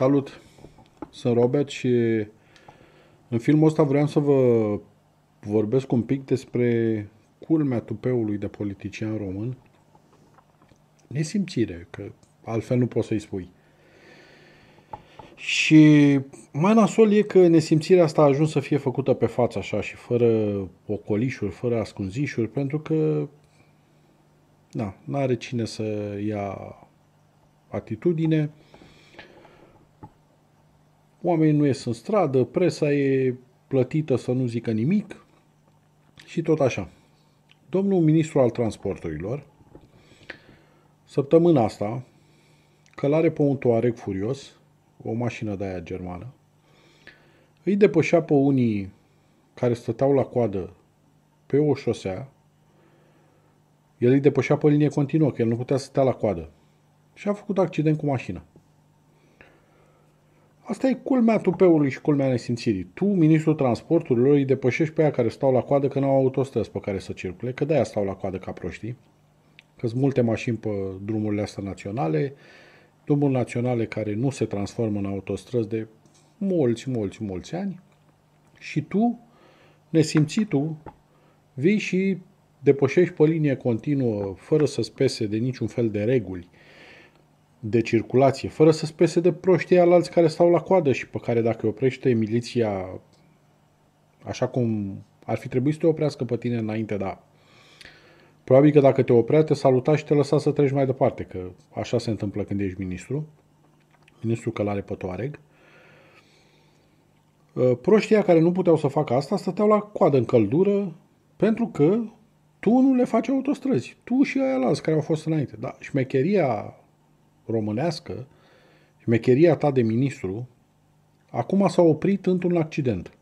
Salut! Sunt Robert și în filmul ăsta vreau să vă vorbesc un pic despre culmea tupeului de politician român. Nesimțire, că altfel nu poți să-i spui. Și mai nasol e că nesimțirea asta a ajuns să fie făcută pe față așa și fără ocolișuri, fără ascunzișuri, pentru că da, n-are cine să ia atitudine oamenii nu ies în stradă, presa e plătită să nu zică nimic și tot așa. Domnul ministru al transporturilor, săptămâna asta, călare pe un Touareg furios, o mașină de aia germană, îi depășea pe unii care stăteau la coadă pe o șosea, el îi depășea pe linie continuă, că el nu putea să stea la coadă. Și a făcut accident cu mașina. Asta e culmea tupeului și culmea nesimțirii. Tu, ministrul transporturilor, îi depășești pe aia care stau la coadă că nu au autostrăzi pe care să circule, că de-aia stau la coadă ca proștii, că sunt multe mașini pe drumurile astea naționale, drumuri naționale care nu se transformă în autostrăzi de mulți, mulți, mulți ani și tu, nesimțitul, vii și depășești pe linie continuă, fără să spese de niciun fel de reguli, de circulație, fără să spese de proștii alalți care stau la coadă și pe care dacă oprește miliția așa cum ar fi trebuit să te oprească pe tine înainte, dar probabil că dacă te oprea, te saluta și te lăsa să treci mai departe, că așa se întâmplă când ești ministru, ministru călare pe toareg. Ă, proștia care nu puteau să facă asta stăteau la coadă în căldură pentru că tu nu le faci autostrăzi. Tu și aia alți care au fost înainte. Da, șmecheria românească, șmecheria ta de ministru, acum s-a oprit într-un accident.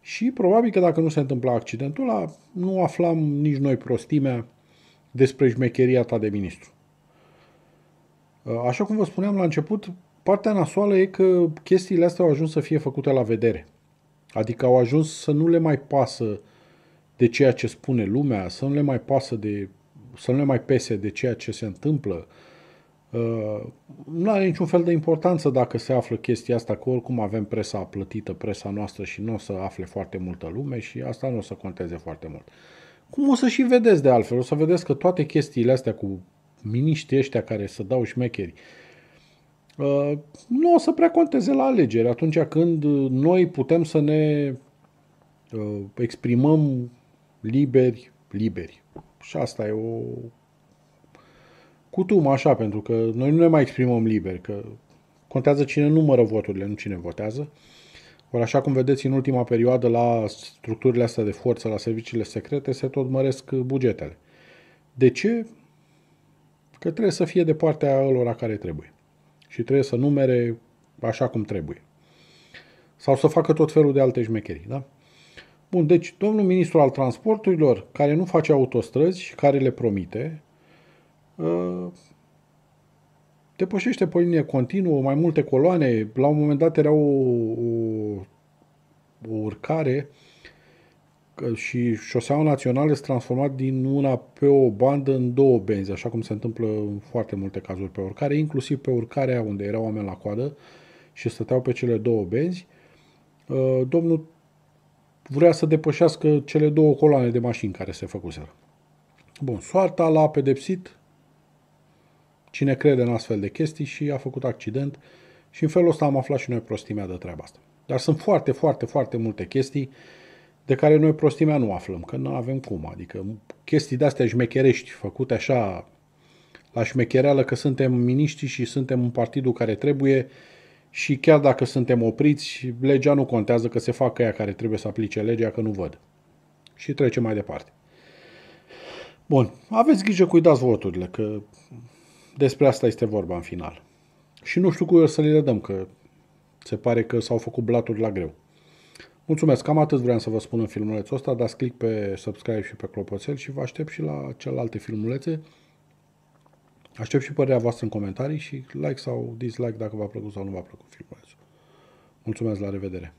Și probabil că dacă nu se întâmpla accidentul ăla, nu aflam nici noi prostimea despre șmecheria ta de ministru. Așa cum vă spuneam la început, partea nasoală e că chestiile astea au ajuns să fie făcute la vedere. Adică au ajuns să nu le mai pasă de ceea ce spune lumea, să nu le mai pasă de să nu le mai pese de ceea ce se întâmplă, Uh, nu are niciun fel de importanță dacă se află chestia asta, că oricum avem presa plătită, presa noastră și nu o să afle foarte multă lume și asta nu o să conteze foarte mult. Cum o să și vedeți de altfel? O să vedeți că toate chestiile astea cu miniștrii ăștia care să dau șmecheri, uh, nu o să prea conteze la alegeri atunci când noi putem să ne uh, exprimăm liberi, liberi. Și asta e o cutum așa, pentru că noi nu ne mai exprimăm liber, că contează cine numără voturile, nu cine votează. Ori așa cum vedeți în ultima perioadă la structurile astea de forță, la serviciile secrete, se tot măresc bugetele. De ce? Că trebuie să fie de partea lor care trebuie. Și trebuie să numere așa cum trebuie. Sau să facă tot felul de alte șmecherii, da? Bun, deci domnul ministru al transporturilor, care nu face autostrăzi și care le promite, Uh, depășește pe linie continuă, mai multe coloane. La un moment dat era o, o, o urcare și șoseaua națională s-a transformat din una pe o bandă în două benzi, așa cum se întâmplă în foarte multe cazuri pe urcare, inclusiv pe urcarea unde erau oameni la coadă și stăteau pe cele două benzi. Uh, domnul vrea să depășească cele două coloane de mașini care se făcuseră. Bun, soarta l-a pedepsit cine crede în astfel de chestii și a făcut accident și în felul ăsta am aflat și noi prostimea de treaba asta. Dar sunt foarte, foarte, foarte multe chestii de care noi prostimea nu aflăm, că nu avem cum. Adică chestii de-astea șmecherești, făcute așa la șmechereală că suntem miniștri și suntem un partidul care trebuie și chiar dacă suntem opriți, legea nu contează că se facă ea care trebuie să aplice legea, că nu văd. Și trecem mai departe. Bun, aveți grijă cu dați voturile, că despre asta este vorba în final. Și nu știu cu să le dăm, că se pare că s-au făcut blaturi la greu. Mulțumesc, cam atât vreau să vă spun în filmulețul ăsta, dați click pe subscribe și pe clopoțel și vă aștept și la celelalte filmulețe. Aștept și părerea voastră în comentarii și like sau dislike dacă v-a plăcut sau nu v-a plăcut filmulețul. Mulțumesc, la revedere!